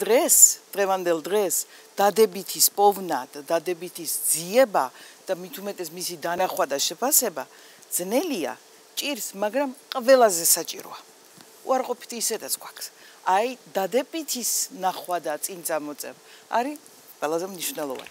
დღეს, დღევანდელ დღეს დადებითის პოვნა და დადებითის ძიება და მით უმეტეს მისი დანახვა და შეფასება ძნელია, ჭირს, მაგრამ ყველაზე საჭიროა. უარყოფითი ისედაც გვაქვს. აი დადებითის ნახვა და წინ წამოწევ არის ყველაზე მნიშვნელოვანი.